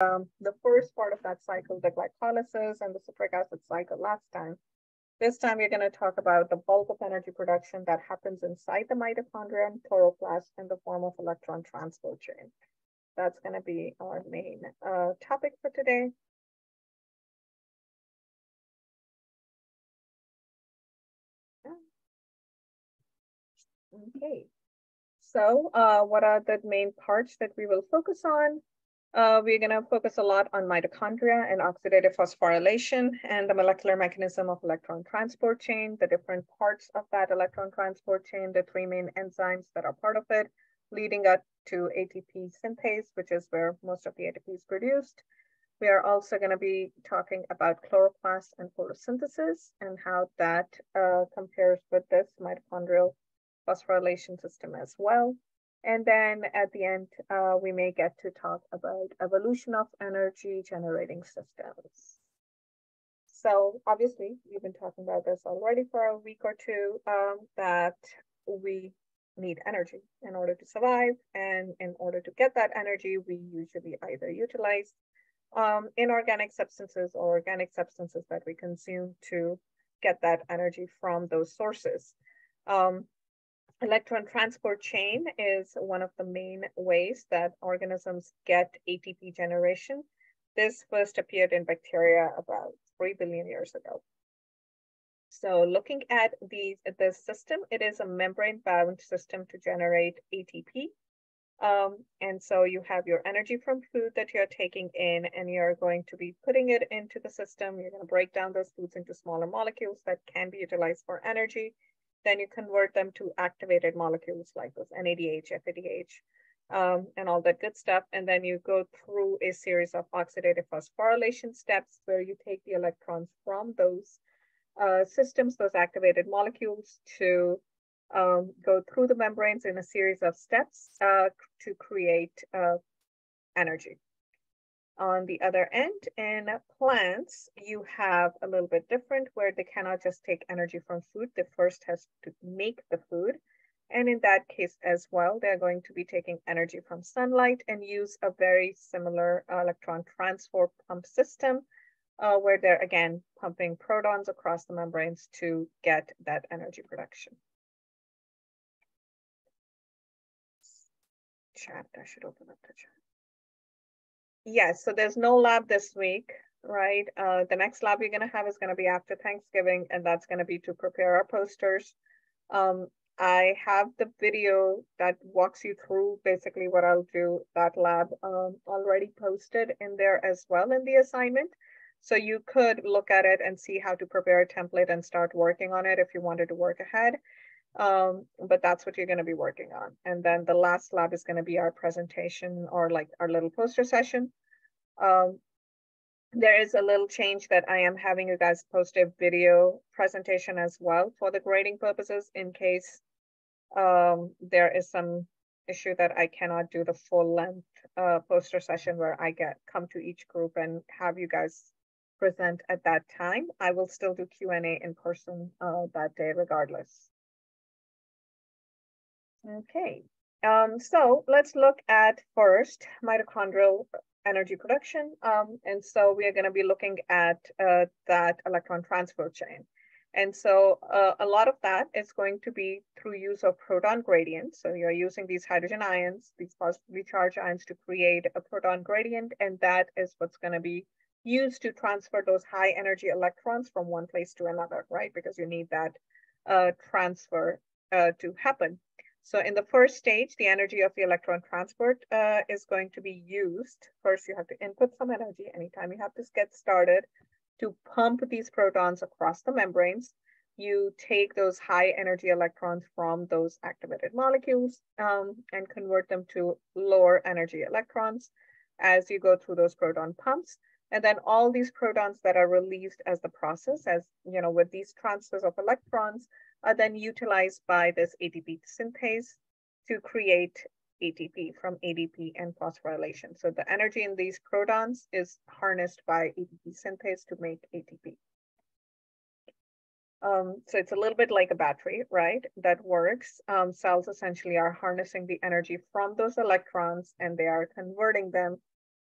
um, the first part of that cycle, the glycolysis and the citric acid cycle last time. This time we're going to talk about the bulk of energy production that happens inside the mitochondria and chloroplast in the form of electron transport chain. That's going to be our main uh, topic for today. Okay, so uh, what are the main parts that we will focus on? Uh, we're going to focus a lot on mitochondria and oxidative phosphorylation and the molecular mechanism of electron transport chain, the different parts of that electron transport chain, the three main enzymes that are part of it, leading up to ATP synthase, which is where most of the ATP is produced. We are also going to be talking about chloroplast and photosynthesis and how that uh, compares with this mitochondrial phosphorylation system as well. And then at the end, uh, we may get to talk about evolution of energy generating systems. So obviously, we've been talking about this already for a week or two, um, that we need energy in order to survive. And in order to get that energy, we usually either utilize um, inorganic substances or organic substances that we consume to get that energy from those sources. Um, electron transport chain is one of the main ways that organisms get ATP generation. This first appeared in bacteria about 3 billion years ago. So looking at these, this system, it is a membrane-bound system to generate ATP. Um, and so you have your energy from food that you're taking in, and you're going to be putting it into the system. You're going to break down those foods into smaller molecules that can be utilized for energy then you convert them to activated molecules like those NADH, FADH, um, and all that good stuff. And then you go through a series of oxidative phosphorylation steps where you take the electrons from those uh, systems, those activated molecules to um, go through the membranes in a series of steps uh, to create uh, energy. On the other end, in plants, you have a little bit different where they cannot just take energy from food. They first has to make the food. And in that case as well, they're going to be taking energy from sunlight and use a very similar electron transfer pump system uh, where they're again pumping protons across the membranes to get that energy production. Chat, I should open up the chat. Yes, so there's no lab this week, right? Uh, the next lab you're gonna have is gonna be after Thanksgiving, and that's gonna be to prepare our posters. Um, I have the video that walks you through basically what I'll do that lab um, already posted in there as well in the assignment. So you could look at it and see how to prepare a template and start working on it if you wanted to work ahead. Um, but that's what you're going to be working on. And then the last lab is going to be our presentation or like our little poster session. Um, there is a little change that I am having you guys post a video presentation as well for the grading purposes in case um, there is some issue that I cannot do the full length uh, poster session where I get come to each group and have you guys present at that time. I will still do Q&A in person uh, that day regardless. Okay, um, so let's look at first mitochondrial energy production. Um, and so we are going to be looking at uh, that electron transfer chain. And so uh, a lot of that is going to be through use of proton gradients. So you're using these hydrogen ions, these positively charged ions to create a proton gradient. And that is what's going to be used to transfer those high energy electrons from one place to another, right? Because you need that uh, transfer uh, to happen. So in the first stage, the energy of the electron transport uh, is going to be used. First, you have to input some energy anytime you have to get started to pump these protons across the membranes. You take those high energy electrons from those activated molecules um, and convert them to lower energy electrons as you go through those proton pumps. And then all these protons that are released as the process, as you know, with these transfers of electrons, are then utilized by this ATP synthase to create ATP from ADP and phosphorylation. So the energy in these protons is harnessed by ATP synthase to make ATP. Um, so it's a little bit like a battery, right? That works. Um, cells essentially are harnessing the energy from those electrons and they are converting them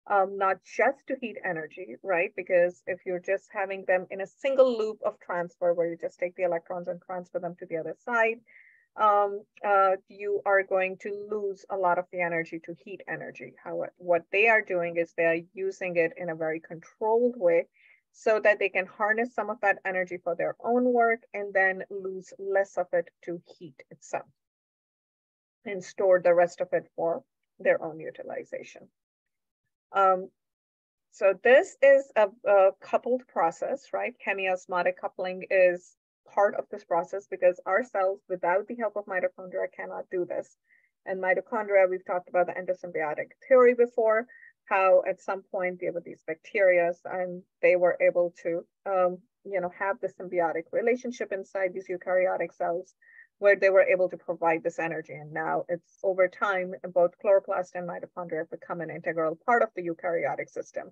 um, not just to heat energy, right? Because if you're just having them in a single loop of transfer where you just take the electrons and transfer them to the other side, um, uh, you are going to lose a lot of the energy to heat energy. How, what they are doing is they are using it in a very controlled way so that they can harness some of that energy for their own work and then lose less of it to heat itself and store the rest of it for their own utilization. Um, so this is a, a coupled process, right? Chemiosmotic coupling is part of this process because our cells, without the help of mitochondria, cannot do this. And mitochondria, we've talked about the endosymbiotic theory before, how at some point there were these bacteria and they were able to, um, you know, have the symbiotic relationship inside these eukaryotic cells where they were able to provide this energy. And now it's over time, both chloroplast and mitochondria have become an integral part of the eukaryotic system.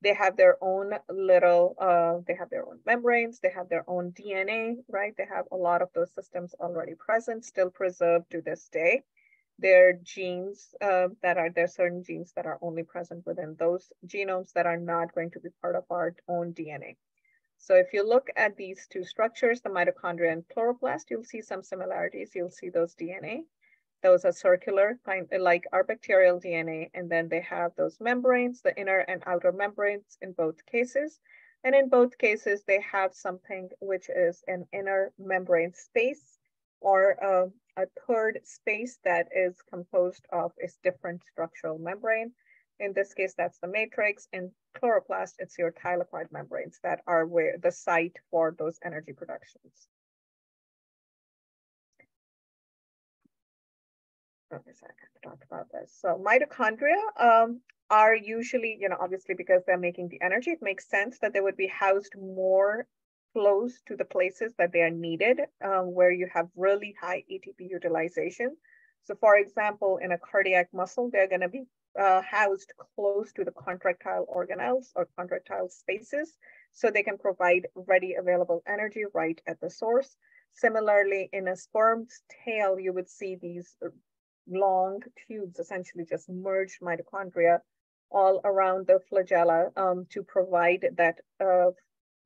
They have their own little, uh, they have their own membranes, they have their own DNA, right? They have a lot of those systems already present, still preserved to this day. There are genes uh, that are, there certain genes that are only present within those genomes that are not going to be part of our own DNA. So if you look at these two structures, the mitochondria and chloroplast, you'll see some similarities. You'll see those DNA. Those are circular, like our bacterial DNA. And then they have those membranes, the inner and outer membranes in both cases. And in both cases, they have something which is an inner membrane space or uh, a third space that is composed of a different structural membrane. In this case, that's the matrix. In chloroplast, it's your thylakoid membranes that are where the site for those energy productions. Okay, so I can talk about this. So mitochondria um, are usually, you know, obviously because they're making the energy, it makes sense that they would be housed more close to the places that they are needed, um, where you have really high ATP utilization. So for example, in a cardiac muscle, they're gonna be uh, housed close to the contractile organelles or contractile spaces so they can provide ready available energy right at the source. Similarly, in a sperm's tail, you would see these long tubes, essentially just merged mitochondria all around the flagella um, to provide that uh,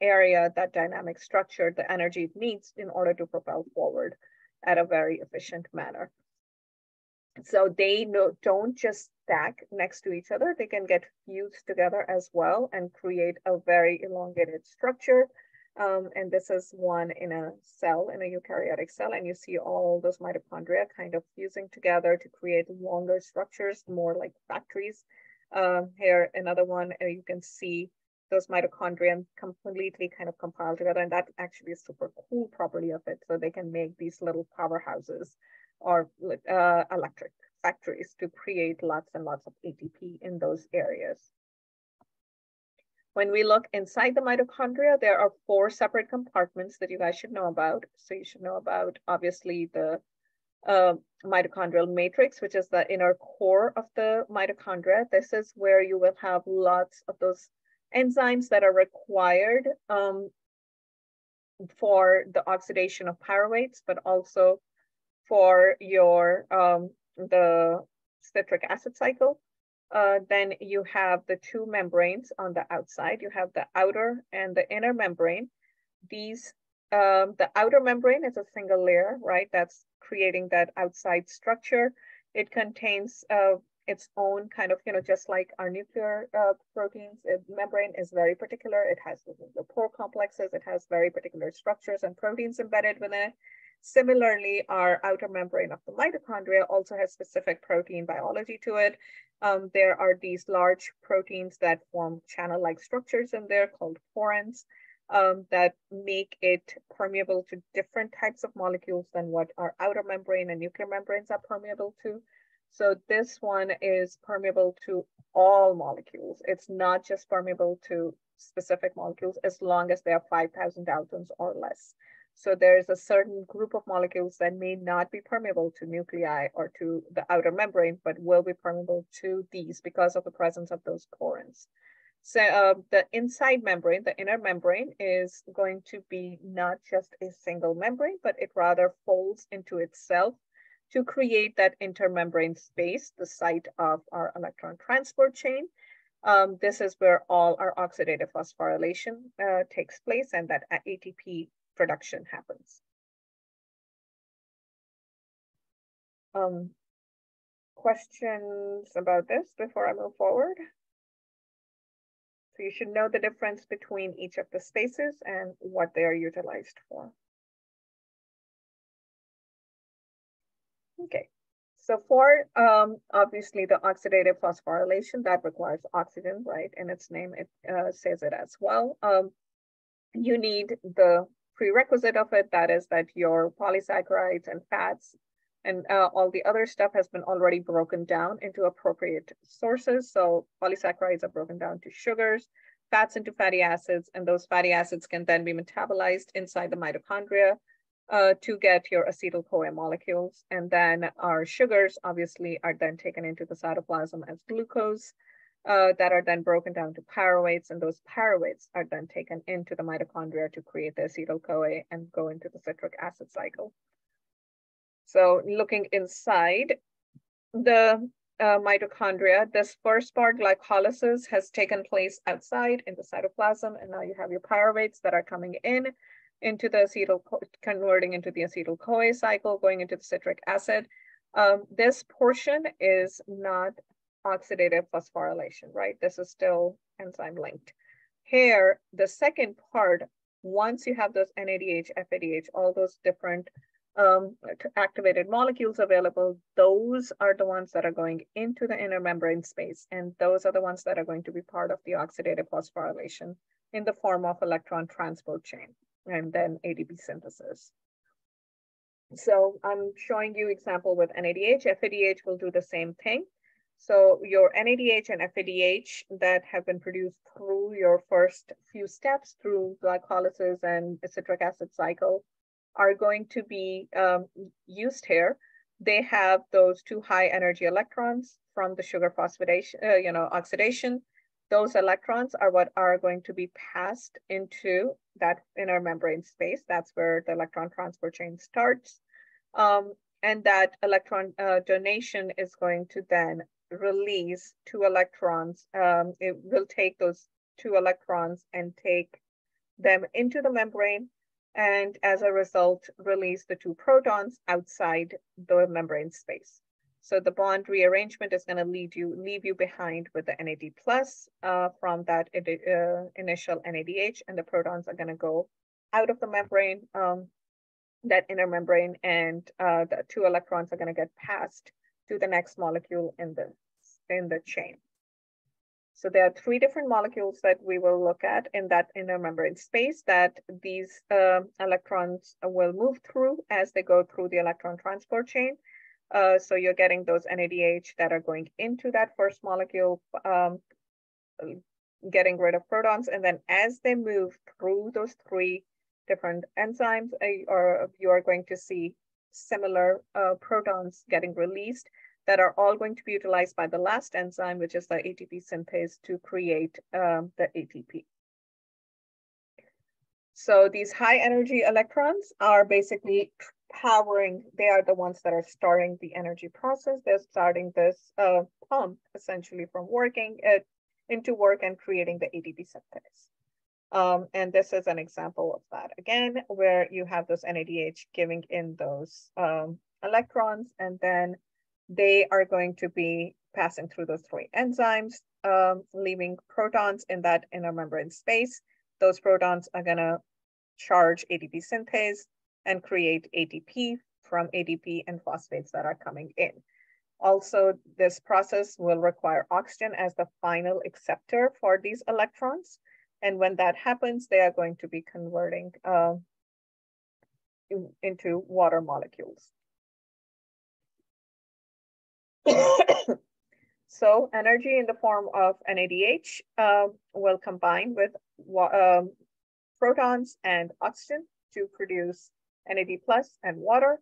area, that dynamic structure, the energy it needs in order to propel forward at a very efficient manner. So they no, don't just stack next to each other, they can get fused together as well and create a very elongated structure. Um, and this is one in a cell, in a eukaryotic cell, and you see all those mitochondria kind of fusing together to create longer structures, more like factories. Um, here, another one, uh, you can see those mitochondria completely kind of compile together, and that actually is super cool property of it. So they can make these little powerhouses or uh, electric factories to create lots and lots of ATP in those areas. When we look inside the mitochondria, there are four separate compartments that you guys should know about. So you should know about, obviously, the uh, mitochondrial matrix, which is the inner core of the mitochondria. This is where you will have lots of those enzymes that are required um, for the oxidation of pyruvates, but also for your um, the citric acid cycle. Uh, then you have the two membranes on the outside. You have the outer and the inner membrane. These, um, the outer membrane is a single layer, right? That's creating that outside structure. It contains uh, its own kind of, you know, just like our nuclear uh, proteins, it, membrane is very particular. It has the, the pore complexes. It has very particular structures and proteins embedded within it. Similarly, our outer membrane of the mitochondria also has specific protein biology to it. Um, there are these large proteins that form channel-like structures in there called porins um, that make it permeable to different types of molecules than what our outer membrane and nuclear membranes are permeable to. So this one is permeable to all molecules. It's not just permeable to specific molecules as long as they are 5,000 Daltons or less. So there's a certain group of molecules that may not be permeable to nuclei or to the outer membrane, but will be permeable to these because of the presence of those porins. So uh, the inside membrane, the inner membrane is going to be not just a single membrane, but it rather folds into itself to create that intermembrane space, the site of our electron transport chain. Um, this is where all our oxidative phosphorylation uh, takes place and that ATP production happens. Um, questions about this before I move forward? So you should know the difference between each of the spaces and what they are utilized for. Okay, so for um, obviously the oxidative phosphorylation that requires oxygen, right? In its name, it uh, says it as well. Um, you need the prerequisite of it, that is that your polysaccharides and fats and uh, all the other stuff has been already broken down into appropriate sources. So polysaccharides are broken down to sugars, fats into fatty acids, and those fatty acids can then be metabolized inside the mitochondria uh, to get your acetyl-CoA molecules. And then our sugars obviously are then taken into the cytoplasm as glucose uh, that are then broken down to pyruvates. And those pyruvates are then taken into the mitochondria to create the acetyl-CoA and go into the citric acid cycle. So looking inside the uh, mitochondria, this first part, glycolysis, has taken place outside in the cytoplasm, and now you have your pyruvates that are coming in into the acetyl, converting into the acetyl-CoA cycle, going into the citric acid. Um, this portion is not oxidative phosphorylation, right? This is still enzyme linked. Here, the second part, once you have those NADH, FADH, all those different um, activated molecules available, those are the ones that are going into the inner membrane space. And those are the ones that are going to be part of the oxidative phosphorylation in the form of electron transport chain and then ADP synthesis. So I'm showing you example with NADH. FADH will do the same thing. So your NADH and FADH that have been produced through your first few steps through glycolysis and citric acid cycle are going to be um, used here. They have those two high energy electrons from the sugar phosphorylation, uh, you know, oxidation. Those electrons are what are going to be passed into that inner membrane space. That's where the electron transport chain starts. Um, and that electron uh, donation is going to then release two electrons. Um, it will take those two electrons and take them into the membrane and as a result, release the two protons outside the membrane space. So the bond rearrangement is gonna lead you, leave you behind with the NAD plus uh, from that uh, initial NADH and the protons are gonna go out of the membrane, um, that inner membrane and uh, the two electrons are gonna get passed to the next molecule in the, in the chain. So there are three different molecules that we will look at in that inner membrane space that these uh, electrons will move through as they go through the electron transport chain. Uh, so you're getting those NADH that are going into that first molecule, um, getting rid of protons. And then as they move through those three different enzymes, uh, or you are going to see similar uh, protons getting released that are all going to be utilized by the last enzyme, which is the ATP synthase to create um, the ATP. So these high energy electrons are basically powering, they are the ones that are starting the energy process. They're starting this uh, pump essentially from working it into work and creating the ATP synthase. Um, and this is an example of that again, where you have those NADH giving in those um, electrons and then they are going to be passing through those three enzymes, um, leaving protons in that inner membrane space. Those protons are gonna charge ATP synthase and create ATP from ADP and phosphates that are coming in. Also, this process will require oxygen as the final acceptor for these electrons. And when that happens, they are going to be converting uh, in, into water molecules. so energy in the form of NADH uh, will combine with um, protons and oxygen to produce NAD plus and water.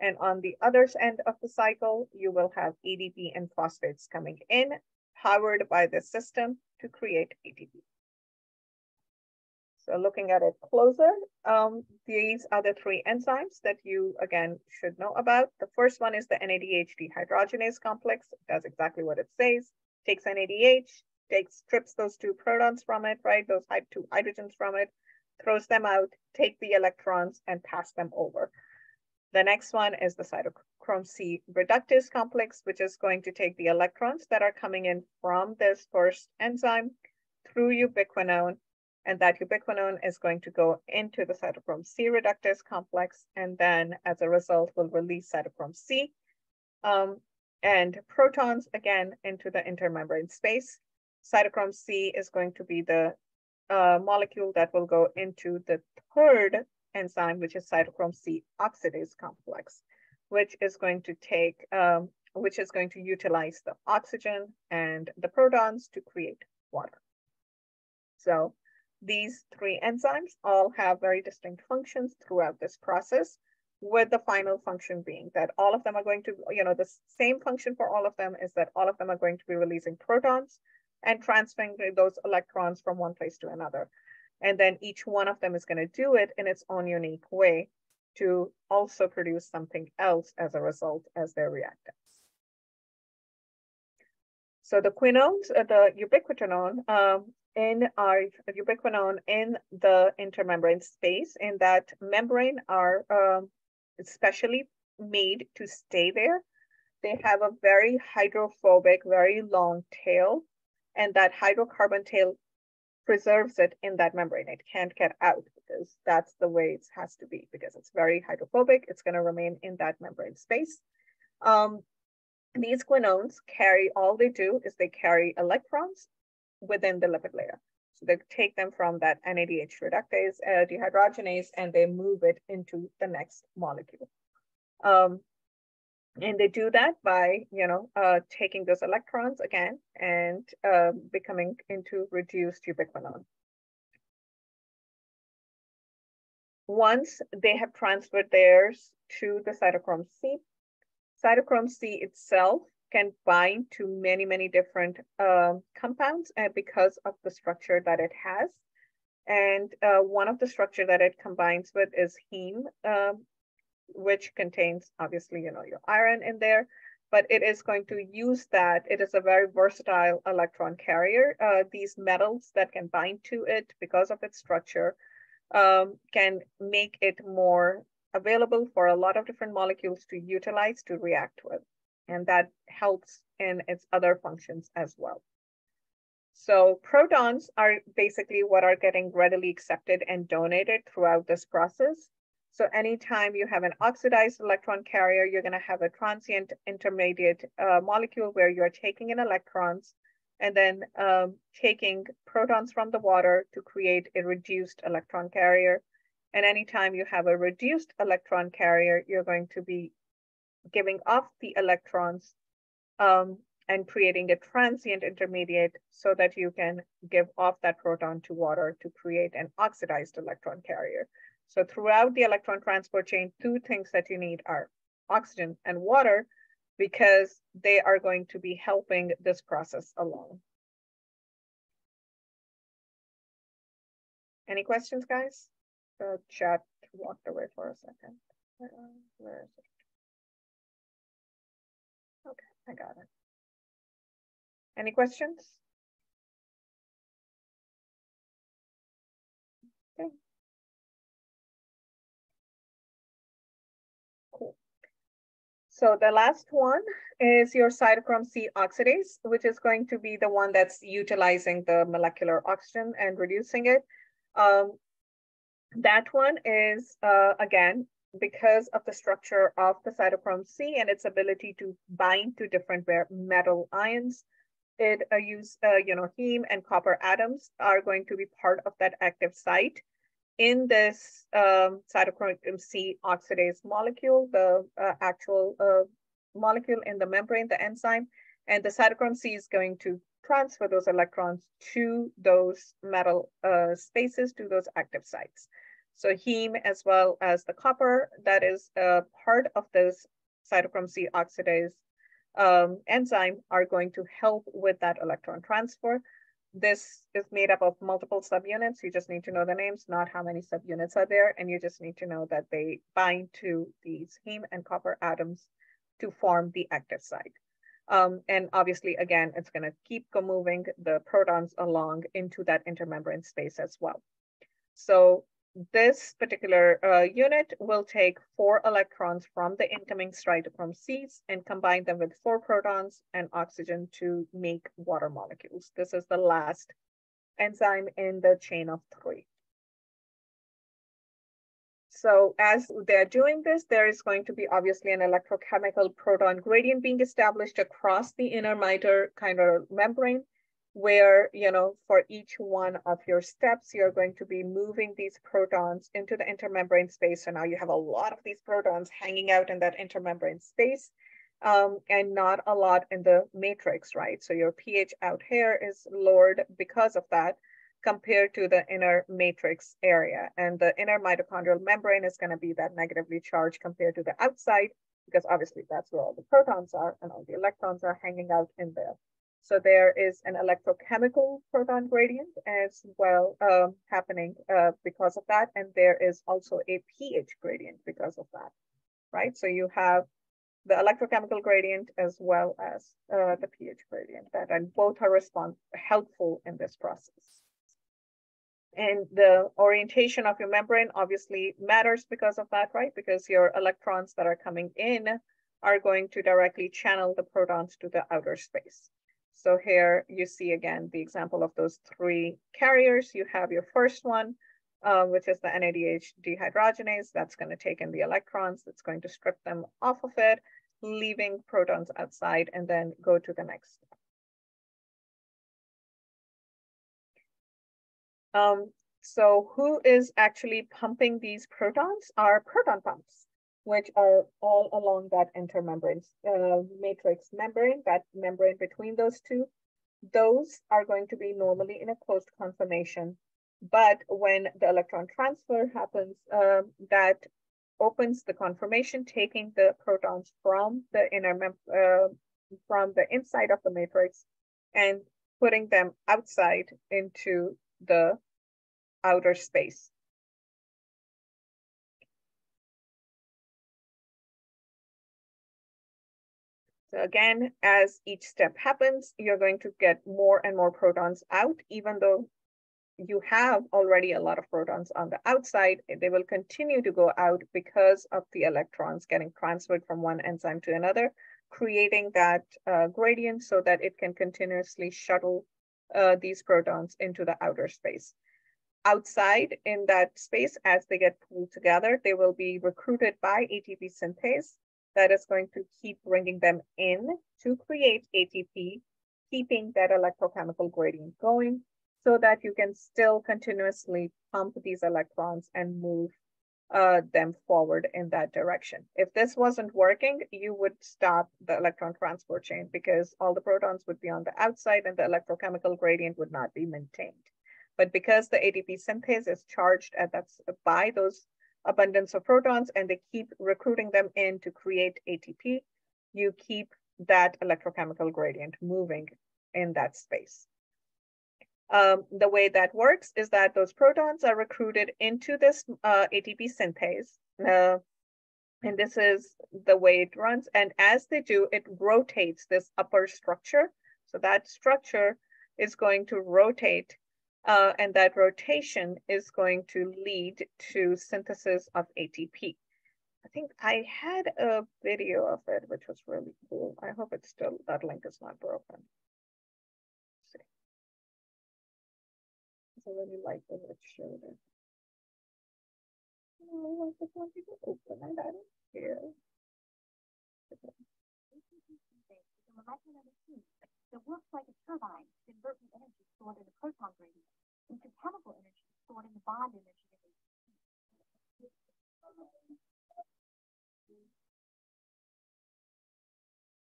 And on the other end of the cycle, you will have ADP and phosphates coming in, powered by the system to create ATP. So looking at it closer, um, these are the three enzymes that you, again, should know about. The first one is the NADH dehydrogenase complex. It does exactly what it says. Takes NADH, takes, strips those two protons from it, right? Those two hydrogens from it, throws them out, take the electrons and pass them over. The next one is the cytochrome C reductase complex, which is going to take the electrons that are coming in from this first enzyme through ubiquinone, and that ubiquinone is going to go into the cytochrome C reductase complex, and then as a result will release cytochrome C um, and protons again into the intermembrane space. Cytochrome C is going to be the uh, molecule that will go into the third enzyme, which is cytochrome C oxidase complex, which is going to take, um, which is going to utilize the oxygen and the protons to create water. So these three enzymes all have very distinct functions throughout this process, with the final function being that all of them are going to, you know, the same function for all of them is that all of them are going to be releasing protons and transferring those electrons from one place to another. And then each one of them is going to do it in its own unique way to also produce something else as a result as their reactants. So the quinones, uh, the ubiquitinone um, in our ubiquinone in the intermembrane space, in that membrane are um, specially made to stay there. They have a very hydrophobic, very long tail, and that hydrocarbon tail preserves it in that membrane. It can't get out because that's the way it has to be because it's very hydrophobic. It's going to remain in that membrane space. Um, these quinones carry, all they do is they carry electrons within the lipid layer. So they take them from that NADH reductase, uh, dehydrogenase, and they move it into the next molecule. Um, and they do that by, you know, uh, taking those electrons again and uh, becoming into reduced ubiquinone. Once they have transferred theirs to the cytochrome C, cytochrome C itself can bind to many, many different uh, compounds because of the structure that it has. And uh, one of the structure that it combines with is heme, um, which contains obviously, you know, your iron in there, but it is going to use that. It is a very versatile electron carrier. Uh, these metals that can bind to it because of its structure um, can make it more available for a lot of different molecules to utilize to react with. And that helps in its other functions as well. So protons are basically what are getting readily accepted and donated throughout this process. So anytime you have an oxidized electron carrier, you're going to have a transient intermediate uh, molecule where you're taking in electrons and then um, taking protons from the water to create a reduced electron carrier. And anytime you have a reduced electron carrier, you're going to be giving off the electrons um, and creating a transient intermediate so that you can give off that proton to water to create an oxidized electron carrier. So throughout the electron transport chain, two things that you need are oxygen and water because they are going to be helping this process along. Any questions, guys? The chat walked away for a second. Uh, where is it? I got it. Any questions? Okay. Cool. So the last one is your cytochrome C oxidase, which is going to be the one that's utilizing the molecular oxygen and reducing it. Um, that one is, uh, again, because of the structure of the cytochrome C and its ability to bind to different metal ions, it uh, use, uh, you know, heme and copper atoms are going to be part of that active site in this um, cytochrome C oxidase molecule, the uh, actual uh, molecule in the membrane, the enzyme, and the cytochrome C is going to transfer those electrons to those metal uh, spaces, to those active sites. So heme as well as the copper that is a part of this cytochrome C oxidase um, enzyme are going to help with that electron transfer. This is made up of multiple subunits. You just need to know the names, not how many subunits are there. And you just need to know that they bind to these heme and copper atoms to form the active site. Um, and obviously, again, it's going to keep moving the protons along into that intermembrane space as well. So this particular uh, unit will take four electrons from the incoming cytochrome Cs and combine them with four protons and oxygen to make water molecules. This is the last enzyme in the chain of three. So as they're doing this, there is going to be obviously an electrochemical proton gradient being established across the inner mitochondrial membrane where, you know, for each one of your steps, you're going to be moving these protons into the intermembrane space. So now you have a lot of these protons hanging out in that intermembrane space um, and not a lot in the matrix, right? So your pH out here is lowered because of that compared to the inner matrix area. And the inner mitochondrial membrane is gonna be that negatively charged compared to the outside, because obviously that's where all the protons are and all the electrons are hanging out in there. So there is an electrochemical proton gradient as well um, happening uh, because of that. And there is also a pH gradient because of that, right? So you have the electrochemical gradient as well as uh, the pH gradient that and both are respond helpful in this process. And the orientation of your membrane obviously matters because of that, right? Because your electrons that are coming in are going to directly channel the protons to the outer space. So here you see again the example of those three carriers. You have your first one, uh, which is the NADH dehydrogenase. That's going to take in the electrons. It's going to strip them off of it, leaving protons outside, and then go to the next. Um, so who is actually pumping these protons are proton pumps which are all along that intermembrane uh, matrix membrane, that membrane between those two. Those are going to be normally in a closed conformation. But when the electron transfer happens, uh, that opens the conformation, taking the protons from the inner uh, from the inside of the matrix and putting them outside into the outer space. Again, as each step happens, you're going to get more and more protons out, even though you have already a lot of protons on the outside, they will continue to go out because of the electrons getting transferred from one enzyme to another, creating that uh, gradient so that it can continuously shuttle uh, these protons into the outer space. Outside in that space, as they get pulled together, they will be recruited by ATP synthase that is going to keep bringing them in to create ATP, keeping that electrochemical gradient going so that you can still continuously pump these electrons and move uh, them forward in that direction. If this wasn't working, you would stop the electron transport chain because all the protons would be on the outside and the electrochemical gradient would not be maintained. But because the ATP synthase is charged at that by those abundance of protons and they keep recruiting them in to create ATP, you keep that electrochemical gradient moving in that space. Um, the way that works is that those protons are recruited into this uh, ATP synthase. Uh, and this is the way it runs. And as they do, it rotates this upper structure. So that structure is going to rotate uh, and that rotation is going to lead to synthesis of ATP. I think I had a video of it, which was really cool. I hope it's still, that link is not broken. I really like the it showed it. Oh, I just want to open it. I don't care. It works like a turbine to convert the energy stored in the proton gradient into chemical energy stored in the bond energy of ATP.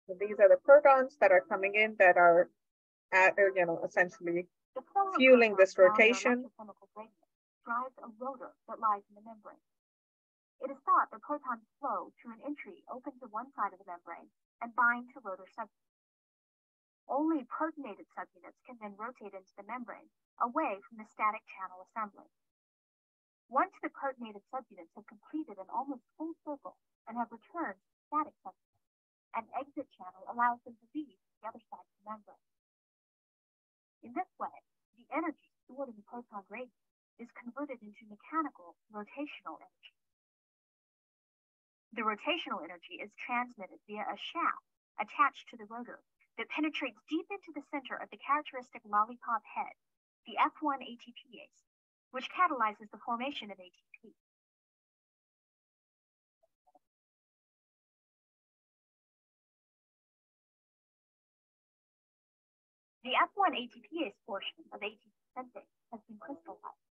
So these are the protons that are coming in that are, at, you know, essentially fueling this rotation. drives a rotor that lies in the membrane. It is thought that protons flow through an entry open to one side of the membrane and bind to rotor subunits. Only protonated subunits can then rotate into the membrane, away from the static channel assembly. Once the protonated subunits have completed an almost full circle and have returned to static subunits, An exit channel allows them to leave the other side of the membrane. In this way, the energy stored in the proton gradient is converted into mechanical rotational energy. The rotational energy is transmitted via a shaft attached to the rotor that penetrates deep into the center of the characteristic lollipop head, the F1 ATPase, which catalyzes the formation of ATP. The F1 ATPase portion of ATP synthase has been crystallized.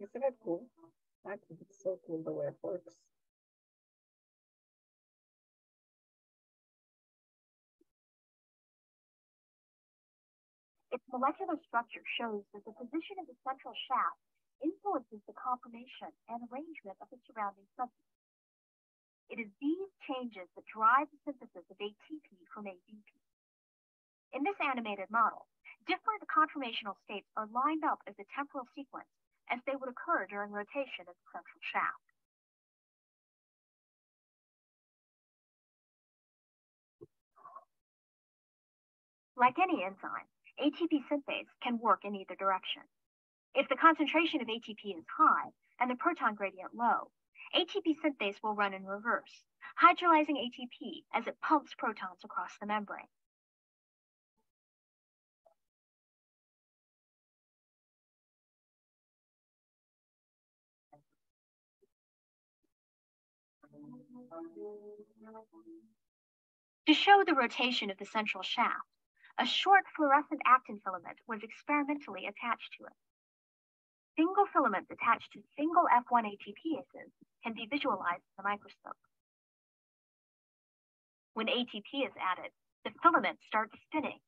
Isn't it cool? Think it's so cool the way it works. Its molecular structure shows that the position of the central shaft influences the conformation and arrangement of the surrounding substance. It is these changes that drive the synthesis of ATP from ADP. In this animated model, different conformational states are lined up as a temporal sequence as they would occur during rotation of the central shaft. Like any enzyme, ATP synthase can work in either direction. If the concentration of ATP is high and the proton gradient low, ATP synthase will run in reverse, hydrolyzing ATP as it pumps protons across the membrane. To show the rotation of the central shaft, a short fluorescent actin filament was experimentally attached to it. Single filaments attached to single F1 ATPases can be visualized in the microscope. When ATP is added, the filament starts spinning,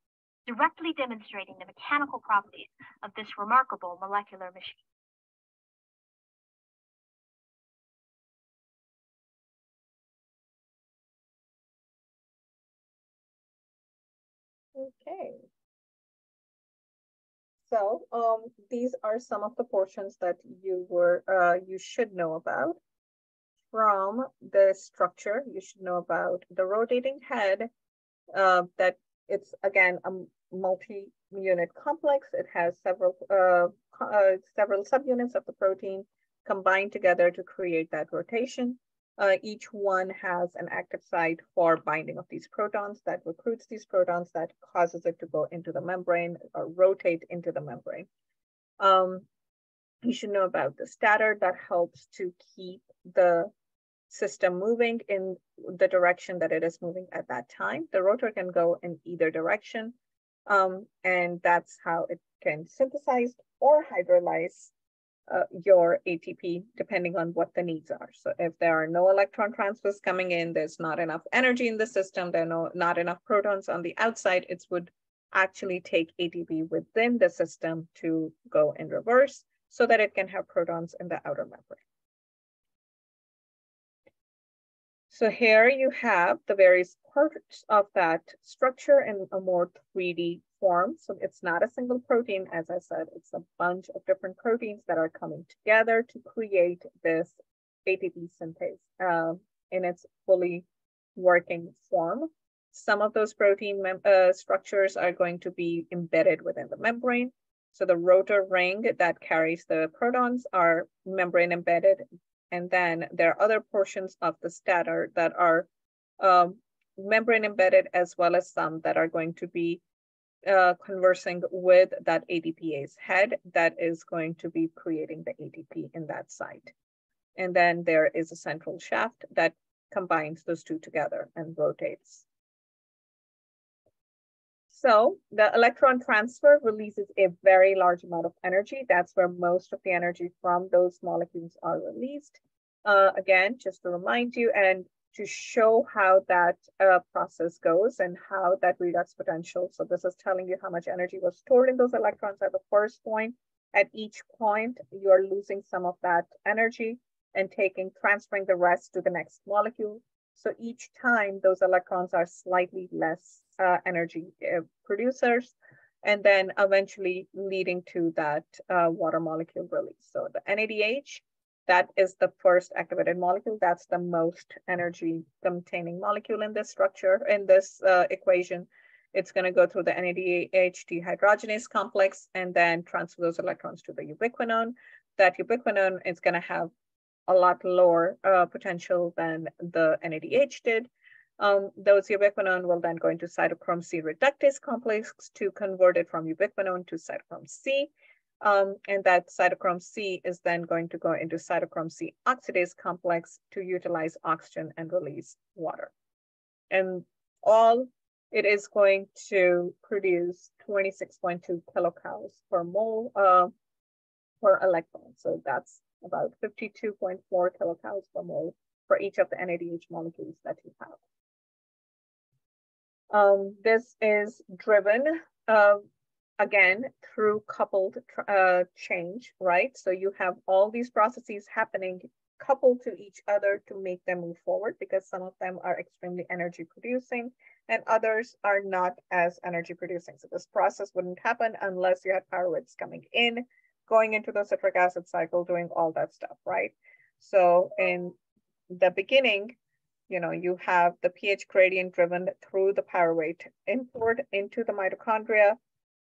directly demonstrating the mechanical properties of this remarkable molecular machine. Okay. So um, these are some of the portions that you were uh, you should know about. From the structure, you should know about the rotating head. Uh, that it's again a multi-unit complex. It has several uh, uh, several subunits of the protein combined together to create that rotation. Uh, each one has an active site for binding of these protons that recruits these protons that causes it to go into the membrane or rotate into the membrane. Um, you should know about the stator that helps to keep the system moving in the direction that it is moving at that time. The rotor can go in either direction, um, and that's how it can synthesize or hydrolyze uh, your ATP depending on what the needs are. So if there are no electron transfers coming in, there's not enough energy in the system, there are no, not enough protons on the outside, it would actually take ATP within the system to go in reverse so that it can have protons in the outer membrane. So here you have the various parts of that structure in a more 3D form. So it's not a single protein, as I said, it's a bunch of different proteins that are coming together to create this ATP synthase uh, in its fully working form. Some of those protein uh, structures are going to be embedded within the membrane. So the rotor ring that carries the protons are membrane embedded. And then there are other portions of the stator that are um, membrane embedded as well as some that are going to be uh, conversing with that ATPase head that is going to be creating the ATP in that site. And then there is a central shaft that combines those two together and rotates. So the electron transfer releases a very large amount of energy. That's where most of the energy from those molecules are released. Uh, again, just to remind you, and to show how that uh, process goes and how that redox potential. So this is telling you how much energy was stored in those electrons at the first point. At each point, you are losing some of that energy and taking, transferring the rest to the next molecule. So each time those electrons are slightly less uh, energy uh, producers, and then eventually leading to that uh, water molecule release. So the NADH, that is the first activated molecule. That's the most energy containing molecule in this structure, in this uh, equation. It's going to go through the NADH dehydrogenase complex and then transfer those electrons to the ubiquinone. That ubiquinone is going to have a lot lower uh, potential than the NADH did. Um, those ubiquinone will then go into cytochrome C reductase complex to convert it from ubiquinone to cytochrome C. Um, and that cytochrome C is then going to go into cytochrome C oxidase complex to utilize oxygen and release water. And all it is going to produce 26.2 kilocalories per mole uh, per electron. So that's about 52.4 kilocalories per mole for each of the NADH molecules that you have. Um, this is driven uh, again through coupled uh, change, right? So you have all these processes happening coupled to each other to make them move forward because some of them are extremely energy producing and others are not as energy producing. So this process wouldn't happen unless you had pyruvates coming in, going into the citric acid cycle, doing all that stuff, right? So in the beginning, you know, you have the pH gradient driven through the pyruvate import into the mitochondria.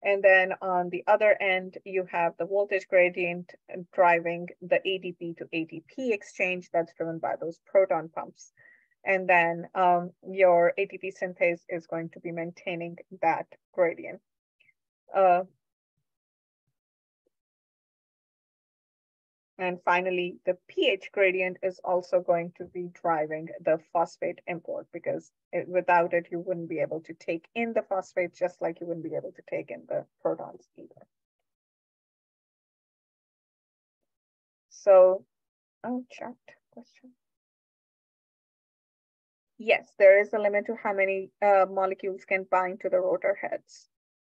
And then on the other end, you have the voltage gradient driving the ADP to ATP exchange that's driven by those proton pumps. And then um, your ATP synthase is going to be maintaining that gradient. Uh, And finally, the pH gradient is also going to be driving the phosphate import because it, without it, you wouldn't be able to take in the phosphate just like you wouldn't be able to take in the protons either. So, oh, chat question. Yes, there is a limit to how many uh, molecules can bind to the rotor heads.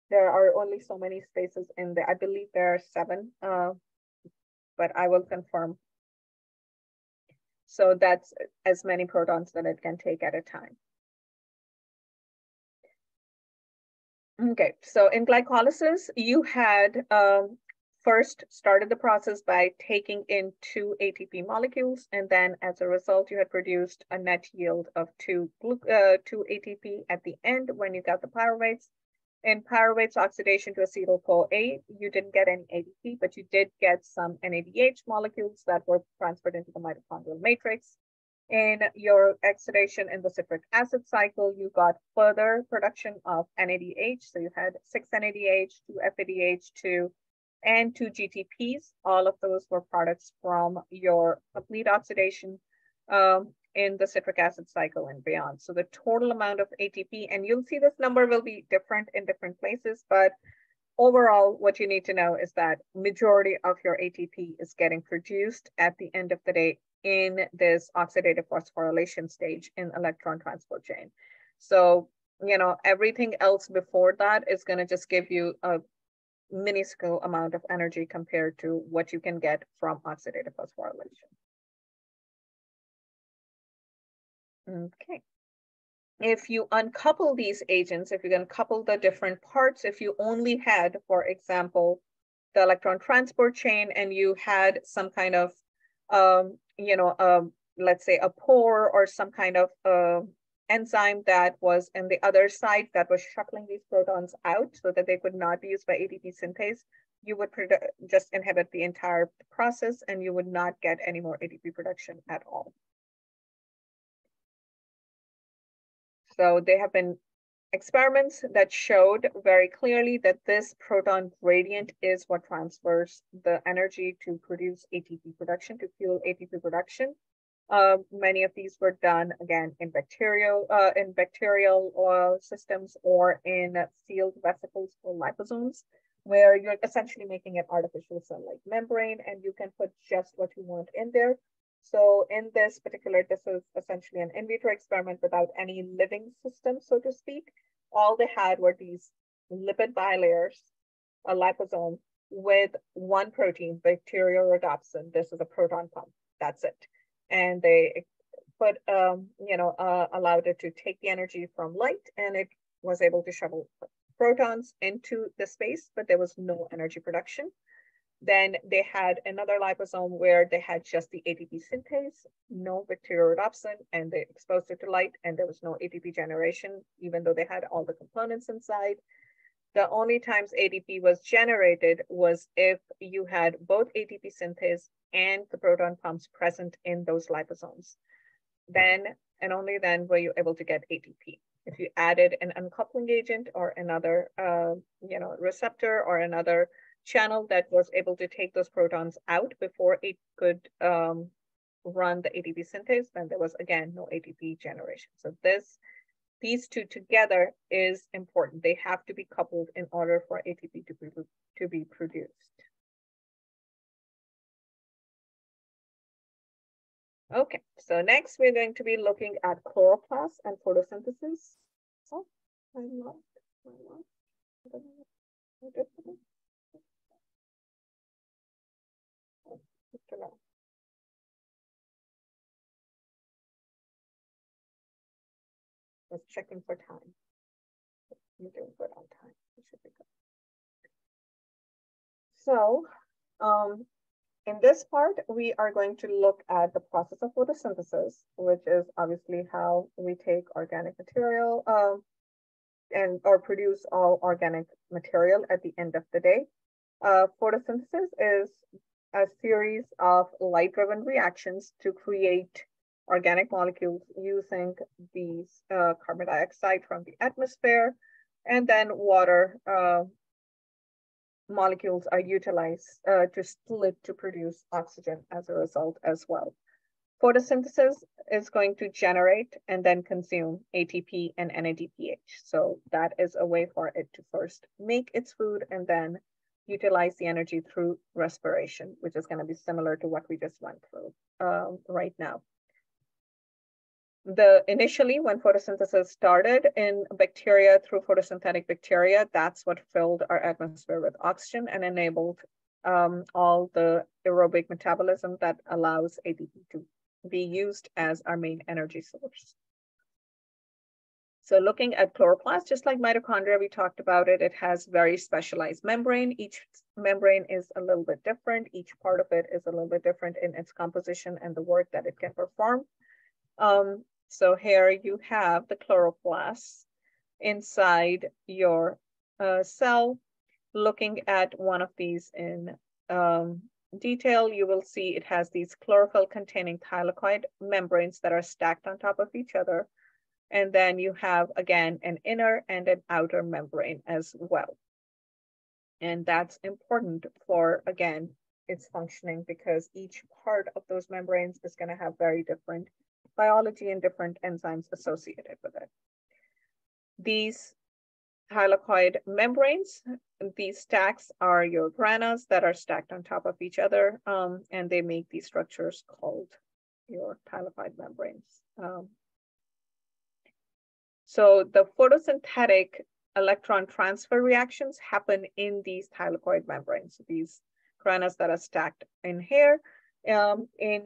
There are only so many spaces in there. I believe there are seven uh, but I will confirm. So that's as many protons that it can take at a time. Okay, so in glycolysis, you had um, first started the process by taking in two ATP molecules, and then as a result, you had produced a net yield of two, uh, two ATP at the end when you got the pyruvates. In pyruvates oxidation to acetyl-CoA, you didn't get any ADP, but you did get some NADH molecules that were transferred into the mitochondrial matrix. In your oxidation in the citric acid cycle, you got further production of NADH. So you had six NADH, two FADH, two, and two GTPs. All of those were products from your complete oxidation um, in the citric acid cycle and beyond. So the total amount of ATP, and you'll see this number will be different in different places, but overall, what you need to know is that majority of your ATP is getting produced at the end of the day in this oxidative phosphorylation stage in electron transport chain. So, you know, everything else before that is going to just give you a minuscule amount of energy compared to what you can get from oxidative phosphorylation. Okay. If you uncouple these agents, if you can couple the different parts, if you only had, for example, the electron transport chain and you had some kind of, um, you know, um, let's say a pore or some kind of uh, enzyme that was in the other side that was shuttling these protons out so that they could not be used by ATP synthase, you would just inhibit the entire process and you would not get any more ATP production at all. So there have been experiments that showed very clearly that this proton gradient is what transfers the energy to produce ATP production, to fuel ATP production. Uh, many of these were done again in bacterial uh, in bacterial uh, systems or in sealed vesicles or liposomes, where you're essentially making an artificial cell-like membrane, and you can put just what you want in there. So in this particular, this is essentially an in vitro experiment without any living system, so to speak. All they had were these lipid bilayers, a liposome with one protein, bacterial bacteriorhodopsin. This is a proton pump. That's it. And they but um, you know, uh, allowed it to take the energy from light and it was able to shuttle protons into the space, but there was no energy production. Then they had another liposome where they had just the ATP synthase, no bacterial bacteriorhodopsin, and they exposed it to light and there was no ATP generation, even though they had all the components inside. The only times ATP was generated was if you had both ATP synthase and the proton pumps present in those liposomes. Then and only then were you able to get ATP. If you added an uncoupling agent or another, uh, you know, receptor or another channel that was able to take those protons out before it could um, run the ATP synthase, then there was again no ATP generation. So this, these two together is important. They have to be coupled in order for ATP to be, to be produced. Okay, so next we're going to be looking at chloroplasts and photosynthesis. Oh, I'm not, I'm not. Know. Was checking for time. You're doing good on time. You should be good. So, um, in this part, we are going to look at the process of photosynthesis, which is obviously how we take organic material um, and or produce all organic material at the end of the day. Uh, photosynthesis is a series of light-driven reactions to create organic molecules using these uh, carbon dioxide from the atmosphere, and then water uh, molecules are utilized uh, to split to produce oxygen as a result as well. Photosynthesis is going to generate and then consume ATP and NADPH. So that is a way for it to first make its food and then utilize the energy through respiration, which is going to be similar to what we just went through um, right now. The initially when photosynthesis started in bacteria through photosynthetic bacteria, that's what filled our atmosphere with oxygen and enabled um, all the aerobic metabolism that allows ATP to be used as our main energy source. So looking at chloroplast, just like mitochondria, we talked about it, it has very specialized membrane. Each membrane is a little bit different. Each part of it is a little bit different in its composition and the work that it can perform. Um, so here you have the chloroplast inside your uh, cell. Looking at one of these in um, detail, you will see it has these chlorophyll containing thylakoid membranes that are stacked on top of each other and then you have, again, an inner and an outer membrane as well. And that's important for, again, its functioning because each part of those membranes is going to have very different biology and different enzymes associated with it. These thylakoid membranes, these stacks are your granas that are stacked on top of each other, um, and they make these structures called your thylakoid membranes. Um, so the photosynthetic electron transfer reactions happen in these thylakoid membranes, these granas that are stacked in here um, in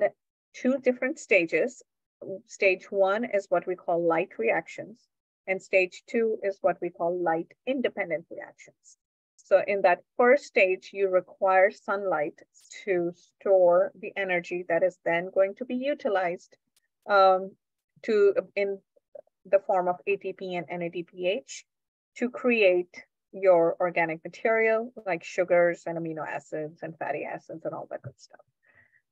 two different stages. Stage one is what we call light reactions, and stage two is what we call light independent reactions. So in that first stage, you require sunlight to store the energy that is then going to be utilized um, to in the form of ATP and NADPH to create your organic material like sugars and amino acids and fatty acids and all that good stuff.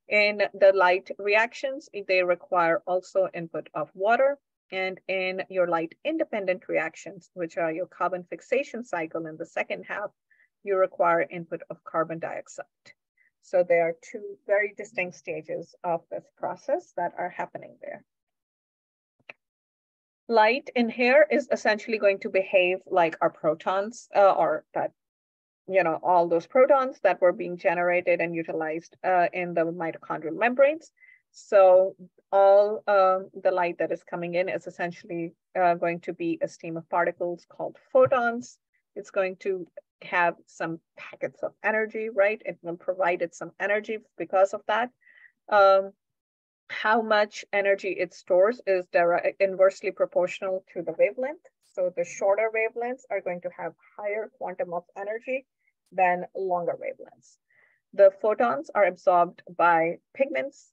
In the light reactions, they require also input of water. And in your light independent reactions, which are your carbon fixation cycle in the second half, you require input of carbon dioxide. So there are two very distinct stages of this process that are happening there light in here is essentially going to behave like our protons uh, or that, you know, all those protons that were being generated and utilized uh, in the mitochondrial membranes. So all uh, the light that is coming in is essentially uh, going to be a stream of particles called photons. It's going to have some packets of energy, right? It will provide it some energy because of that. Um, how much energy it stores is direct, inversely proportional to the wavelength. So the shorter wavelengths are going to have higher quantum of energy than longer wavelengths. The photons are absorbed by pigments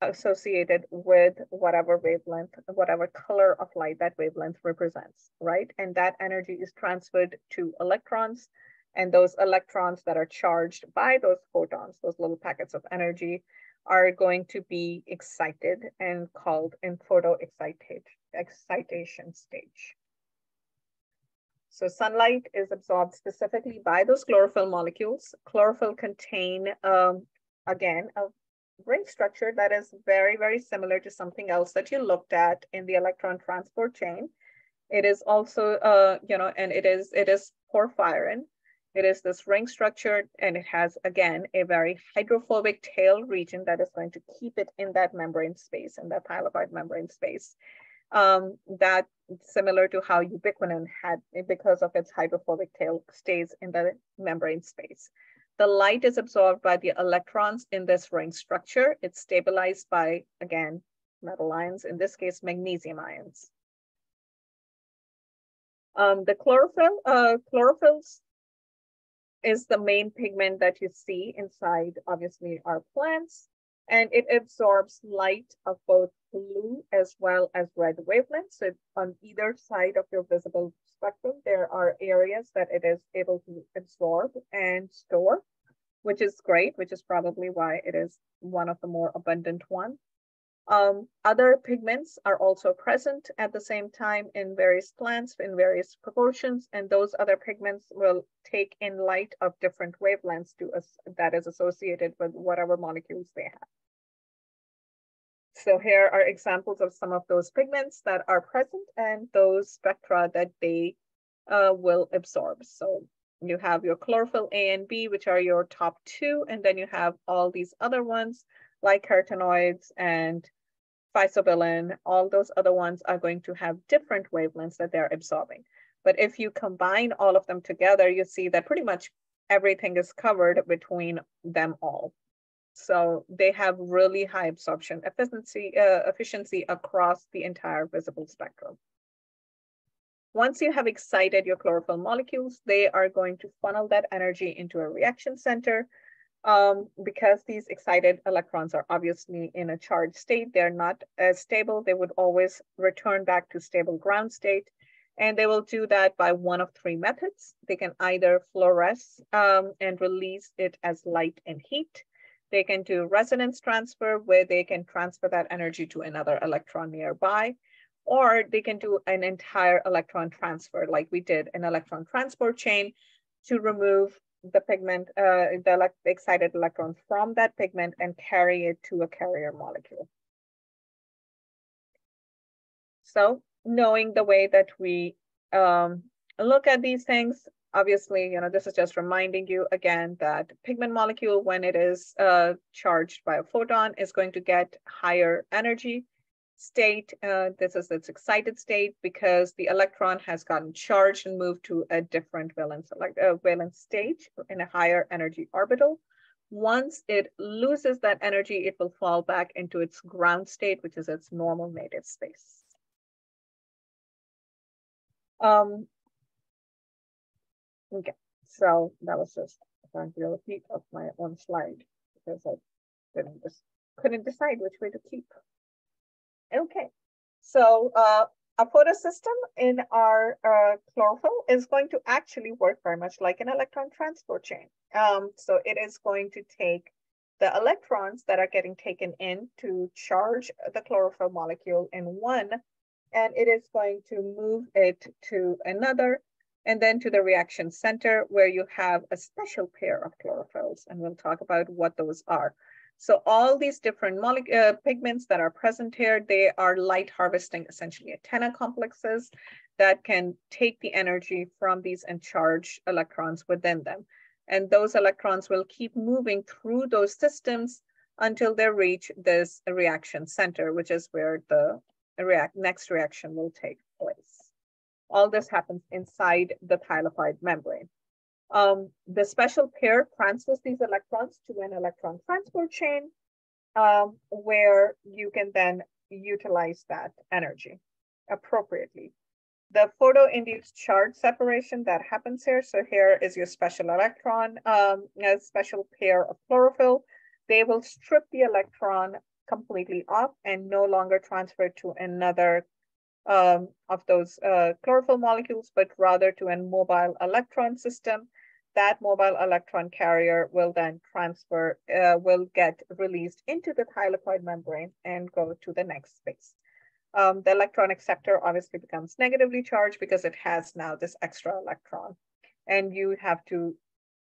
associated with whatever wavelength, whatever color of light that wavelength represents, right? And that energy is transferred to electrons and those electrons that are charged by those photons, those little packets of energy, are going to be excited and called in photo excitation stage. So sunlight is absorbed specifically by those chlorophyll molecules. Chlorophyll contain, um, again, a ring structure that is very, very similar to something else that you looked at in the electron transport chain. It is also, uh, you know, and it is, it is porphyrin. It is this ring structure and it has, again, a very hydrophobic tail region that is going to keep it in that membrane space, in that thylakoid membrane space. Um, that similar to how ubiquinone had, because of its hydrophobic tail, stays in the membrane space. The light is absorbed by the electrons in this ring structure. It's stabilized by, again, metal ions, in this case, magnesium ions. Um, the chlorophyll, uh, chlorophylls is the main pigment that you see inside, obviously, our plants. And it absorbs light of both blue as well as red wavelengths. So on either side of your visible spectrum, there are areas that it is able to absorb and store, which is great, which is probably why it is one of the more abundant ones. Um, other pigments are also present at the same time in various plants in various proportions, and those other pigments will take in light of different wavelengths to us that is associated with whatever molecules they have. So here are examples of some of those pigments that are present and those spectra that they uh, will absorb. So you have your chlorophyll A and B, which are your top two, and then you have all these other ones like carotenoids and phycobilin, all those other ones are going to have different wavelengths that they're absorbing. But if you combine all of them together, you see that pretty much everything is covered between them all. So they have really high absorption efficiency, uh, efficiency across the entire visible spectrum. Once you have excited your chlorophyll molecules, they are going to funnel that energy into a reaction center um, because these excited electrons are obviously in a charged state, they're not as stable. They would always return back to stable ground state. And they will do that by one of three methods. They can either fluoresce um, and release it as light and heat. They can do resonance transfer where they can transfer that energy to another electron nearby, or they can do an entire electron transfer like we did an electron transport chain to remove the pigment, uh, the, excited electron from that pigment and carry it to a carrier molecule. So knowing the way that we um, look at these things, obviously, you know, this is just reminding you again that pigment molecule, when it is uh, charged by a photon, is going to get higher energy state. Uh, this is its excited state because the electron has gotten charged and moved to a different valence, like a valence stage in a higher energy orbital. Once it loses that energy, it will fall back into its ground state, which is its normal native space. Um, okay, so that was just trying to be a repeat of my own slide because I didn't just couldn't decide which way to keep. Okay, so uh, a photosystem in our uh, chlorophyll is going to actually work very much like an electron transport chain. Um, so it is going to take the electrons that are getting taken in to charge the chlorophyll molecule in one, and it is going to move it to another, and then to the reaction center where you have a special pair of chlorophylls, and we'll talk about what those are. So all these different uh, pigments that are present here, they are light harvesting, essentially antenna complexes that can take the energy from these and charge electrons within them. And those electrons will keep moving through those systems until they reach this reaction center, which is where the react next reaction will take place. All this happens inside the thylakoid membrane. Um, the special pair transfers these electrons to an electron transport chain. um, where you can then utilize that energy appropriately. The photo-induced charge separation that happens here. So here is your special electron, um, a special pair of chlorophyll. They will strip the electron completely off and no longer transfer to another um, of those uh, chlorophyll molecules, but rather to a mobile electron system. That mobile electron carrier will then transfer, uh, will get released into the thylakoid membrane and go to the next space. Um, the electron acceptor obviously becomes negatively charged because it has now this extra electron. And you have to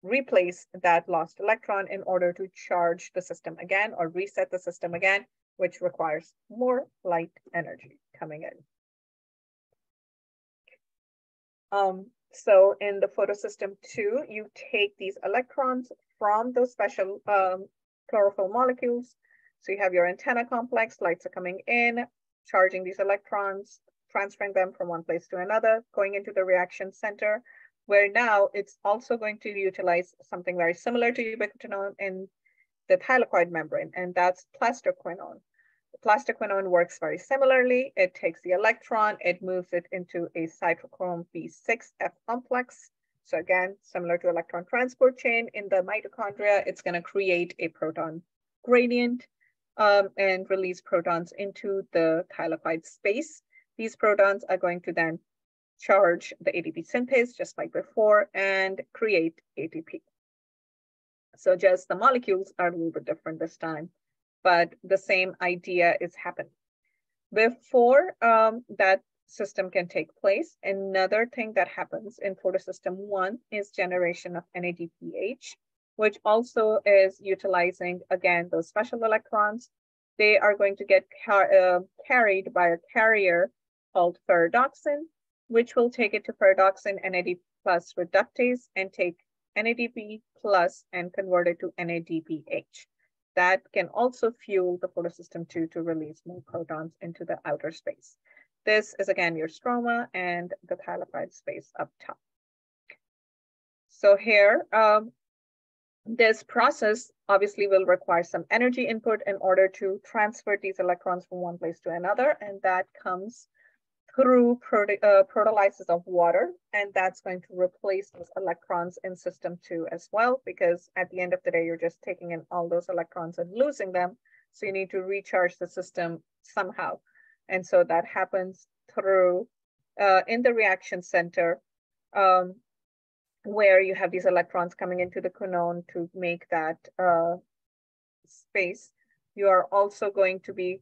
replace that lost electron in order to charge the system again or reset the system again, which requires more light energy coming in. Um, so in the photosystem two, you take these electrons from those special um, chlorophyll molecules. So you have your antenna complex, lights are coming in, charging these electrons, transferring them from one place to another, going into the reaction center, where now it's also going to utilize something very similar to ubiquinone in the thylakoid membrane, and that's plastoquinone. Plastoquinone works very similarly. It takes the electron, it moves it into a cytochrome B6F complex. So again, similar to electron transport chain in the mitochondria, it's gonna create a proton gradient um, and release protons into the thylakoid space. These protons are going to then charge the ATP synthase just like before and create ATP. So just the molecules are a little bit different this time but the same idea is happening. Before um, that system can take place, another thing that happens in photosystem one is generation of NADPH, which also is utilizing, again, those special electrons. They are going to get car uh, carried by a carrier called ferredoxin, which will take it to ferredoxin NAD plus reductase and take NADP plus and convert it to NADPH that can also fuel the photosystem 2 to release more protons into the outer space. This is again your stroma and the thylakoid space up top. So here, um, this process obviously will require some energy input in order to transfer these electrons from one place to another, and that comes through prote uh, proteolysis of water, and that's going to replace those electrons in system two as well, because at the end of the day, you're just taking in all those electrons and losing them. So you need to recharge the system somehow. And so that happens through uh, in the reaction center, um, where you have these electrons coming into the quinone to make that uh, space. You are also going to be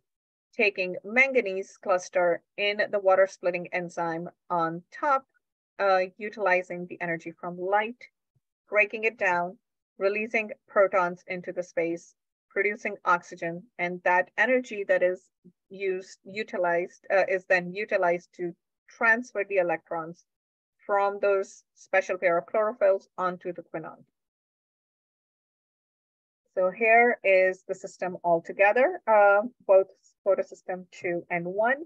taking manganese cluster in the water splitting enzyme on top, uh, utilizing the energy from light, breaking it down, releasing protons into the space, producing oxygen, and that energy that is used, utilized, uh, is then utilized to transfer the electrons from those special pair of chlorophylls onto the quinone. So here is the system altogether, uh, both photosystem two and one.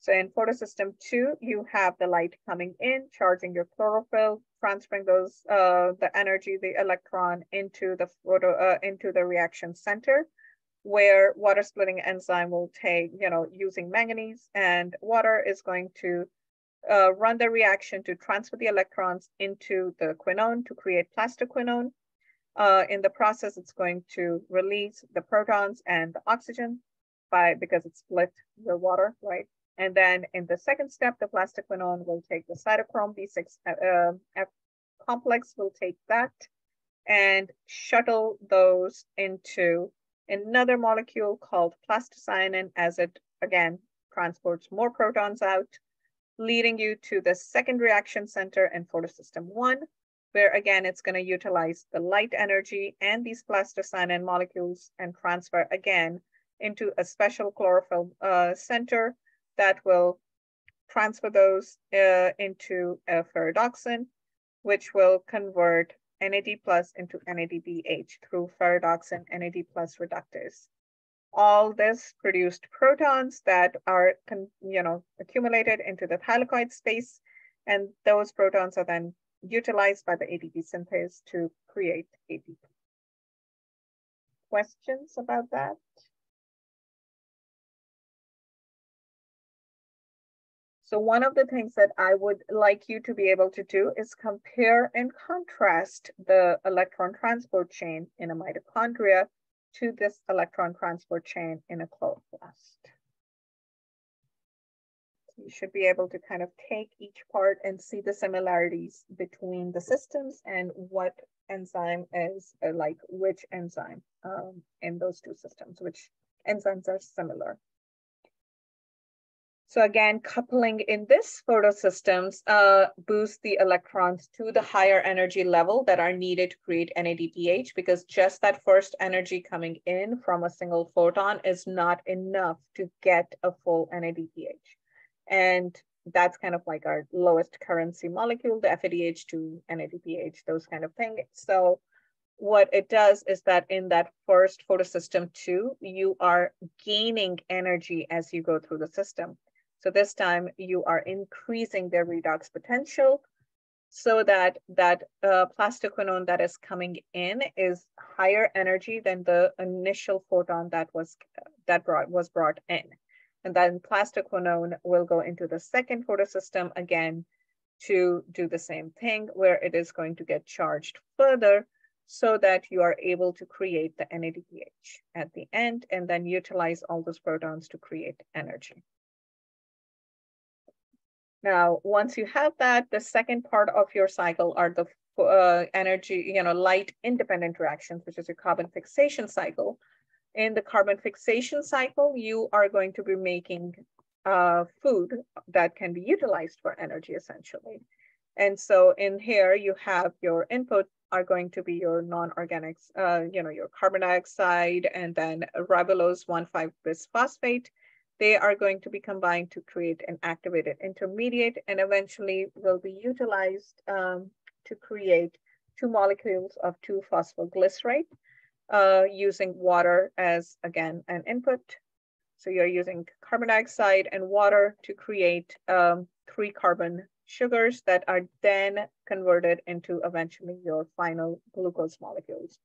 So in photosystem two, you have the light coming in, charging your chlorophyll, transferring those uh, the energy, the electron into the photo uh, into the reaction center, where water splitting enzyme will take, you know, using manganese and water is going to uh, run the reaction to transfer the electrons into the quinone to create plastoquinone. Uh, in the process, it's going to release the protons and the oxygen by because it split the water, right? And then in the second step, the plastoquinone will take the cytochrome B6 uh, F complex will take that and shuttle those into another molecule called plastocyanin as it, again, transports more protons out, leading you to the second reaction center in photosystem one, where again, it's gonna utilize the light energy and these plastocyanin molecules and transfer again into a special chlorophyll uh, center that will transfer those uh, into a ferredoxin, which will convert NAD plus into NADPH through ferredoxin NAD plus reductase. All this produced protons that are, you know, accumulated into the thylakoid space, and those protons are then utilized by the ATP synthase to create ATP. questions about that? So one of the things that I would like you to be able to do is compare and contrast the electron transport chain in a mitochondria to this electron transport chain in a chloroplast. You should be able to kind of take each part and see the similarities between the systems and what enzyme is uh, like which enzyme um, in those two systems, which enzymes are similar. So again, coupling in this photosystems uh, boosts the electrons to the higher energy level that are needed to create NADPH because just that first energy coming in from a single photon is not enough to get a full NADPH. And that's kind of like our lowest currency molecule, the FADH2, NADPH, those kind of things. So what it does is that in that first photosystem two, you are gaining energy as you go through the system. So this time you are increasing their redox potential so that that uh, plastoquinone that is coming in is higher energy than the initial photon that was that brought was brought in. And then plastoquinone will go into the second photosystem again to do the same thing where it is going to get charged further so that you are able to create the NADPH at the end and then utilize all those protons to create energy. Now, once you have that, the second part of your cycle are the uh, energy, you know, light independent reactions, which is your carbon fixation cycle. In the carbon fixation cycle, you are going to be making uh, food that can be utilized for energy essentially. And so in here, you have your input are going to be your non-organics, uh, you know, your carbon dioxide and then ribulose 1,5-bisphosphate they are going to be combined to create an activated intermediate and eventually will be utilized um, to create two molecules of 2-phosphoglycerate uh, using water as, again, an input. So you're using carbon dioxide and water to create um, three carbon sugars that are then converted into eventually your final glucose molecules.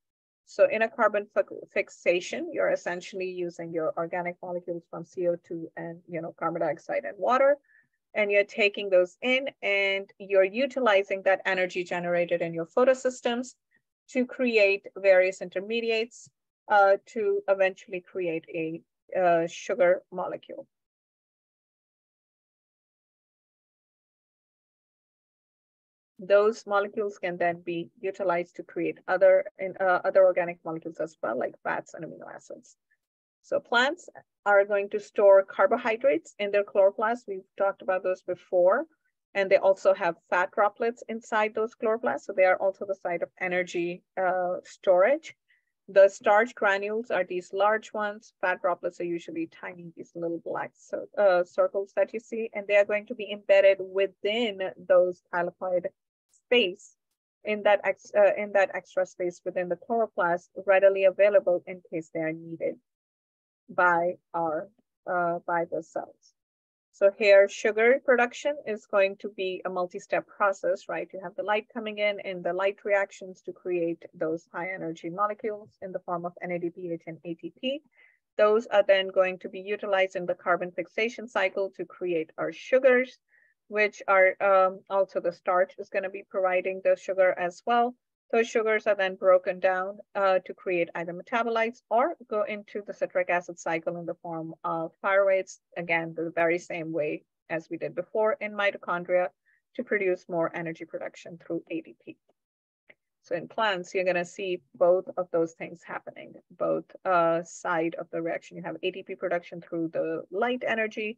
So in a carbon fixation, you're essentially using your organic molecules from CO2 and you know carbon dioxide and water, and you're taking those in and you're utilizing that energy generated in your photosystems to create various intermediates uh, to eventually create a uh, sugar molecule. Those molecules can then be utilized to create other, in, uh, other organic molecules as well, like fats and amino acids. So plants are going to store carbohydrates in their chloroplasts. We've talked about those before. And they also have fat droplets inside those chloroplasts. So they are also the site of energy uh, storage. The starch granules are these large ones. Fat droplets are usually tiny, these little black uh, circles that you see, and they are going to be embedded within those thylakoid space in that, ex, uh, in that extra space within the chloroplast readily available in case they are needed by our uh, by the cells. So here, sugar production is going to be a multi-step process, right? You have the light coming in and the light reactions to create those high energy molecules in the form of NADPH and ATP. Those are then going to be utilized in the carbon fixation cycle to create our sugars which are um, also the starch is going to be providing the sugar as well. Those sugars are then broken down uh, to create either metabolites or go into the citric acid cycle in the form of pyruvates. Again, the very same way as we did before in mitochondria to produce more energy production through ADP. So in plants, you're going to see both of those things happening, both uh, side of the reaction. You have ATP production through the light energy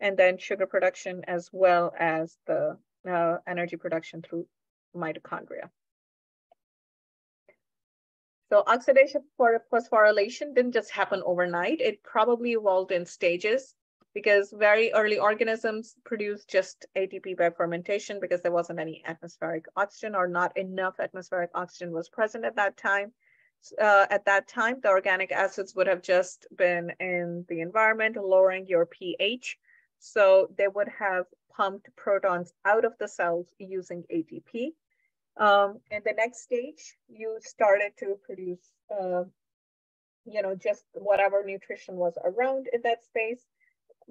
and then sugar production as well as the uh, energy production through mitochondria. So oxidation for phosphorylation didn't just happen overnight. It probably evolved in stages because very early organisms produced just ATP by fermentation because there wasn't any atmospheric oxygen or not enough atmospheric oxygen was present at that time. Uh, at that time, the organic acids would have just been in the environment, lowering your pH. So they would have pumped protons out of the cells using ATP. Um, and the next stage, you started to produce uh, you know, just whatever nutrition was around in that space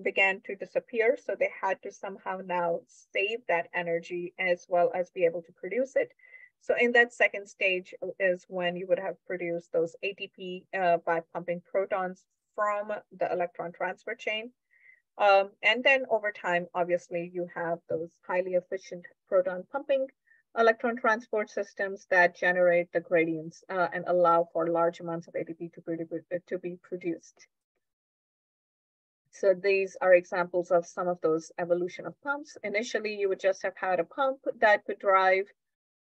began to disappear. So they had to somehow now save that energy as well as be able to produce it. So in that second stage is when you would have produced those ATP uh, by pumping protons from the electron transfer chain. Um, and then over time, obviously, you have those highly efficient proton pumping electron transport systems that generate the gradients uh, and allow for large amounts of ATP to be, to be produced. So these are examples of some of those evolution of pumps. Initially, you would just have had a pump that could drive,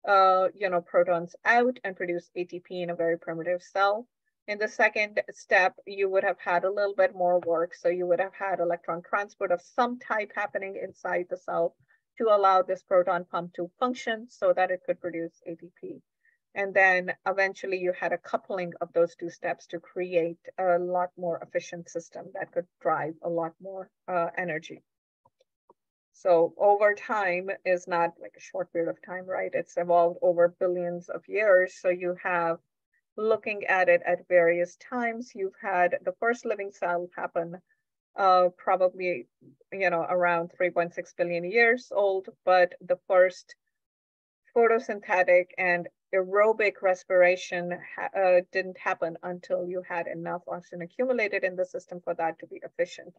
uh, you know, protons out and produce ATP in a very primitive cell. In the second step, you would have had a little bit more work. So you would have had electron transport of some type happening inside the cell to allow this proton pump to function so that it could produce ATP. And then eventually you had a coupling of those two steps to create a lot more efficient system that could drive a lot more uh, energy. So over time is not like a short period of time, right? It's evolved over billions of years. So you have looking at it at various times. You've had the first living cell happen uh, probably, you know, around 3.6 billion years old, but the first photosynthetic and aerobic respiration ha uh, didn't happen until you had enough oxygen accumulated in the system for that to be efficient.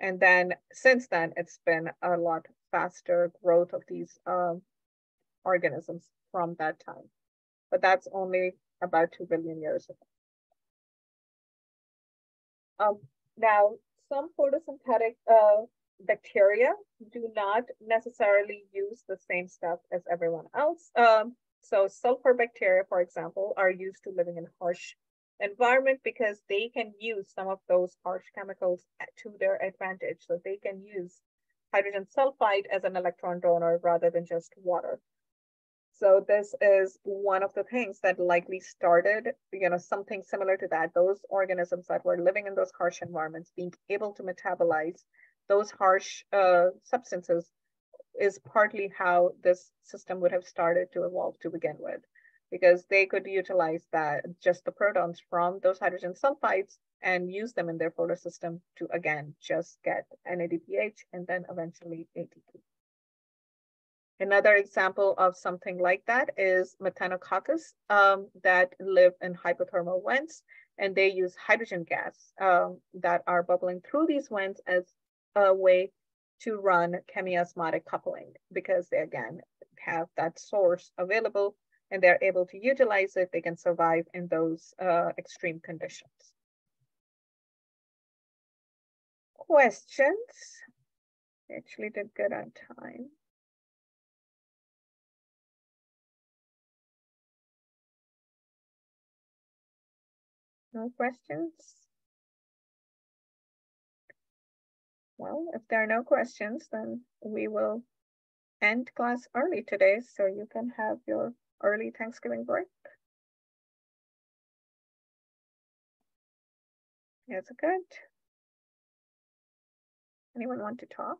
And then since then, it's been a lot faster growth of these um, organisms from that time. But that's only about 2 billion years ago. Um, now, some photosynthetic uh, bacteria do not necessarily use the same stuff as everyone else. Um, so sulfur bacteria, for example, are used to living in harsh environment because they can use some of those harsh chemicals to their advantage. So they can use hydrogen sulfide as an electron donor rather than just water. So this is one of the things that likely started, you know, something similar to that. Those organisms that were living in those harsh environments, being able to metabolize those harsh uh, substances is partly how this system would have started to evolve to begin with, because they could utilize that just the protons from those hydrogen sulfides and use them in their photosystem to again just get NADPH and then eventually ATP. Another example of something like that is Methanococcus um, that live in hydrothermal vents, and they use hydrogen gas um, that are bubbling through these vents as a way to run chemiosmotic coupling because they, again, have that source available and they're able to utilize it. They can survive in those uh, extreme conditions. Questions? Actually did good on time. No questions? Well, if there are no questions, then we will end class early today so you can have your early Thanksgiving break. That's good. Anyone want to talk?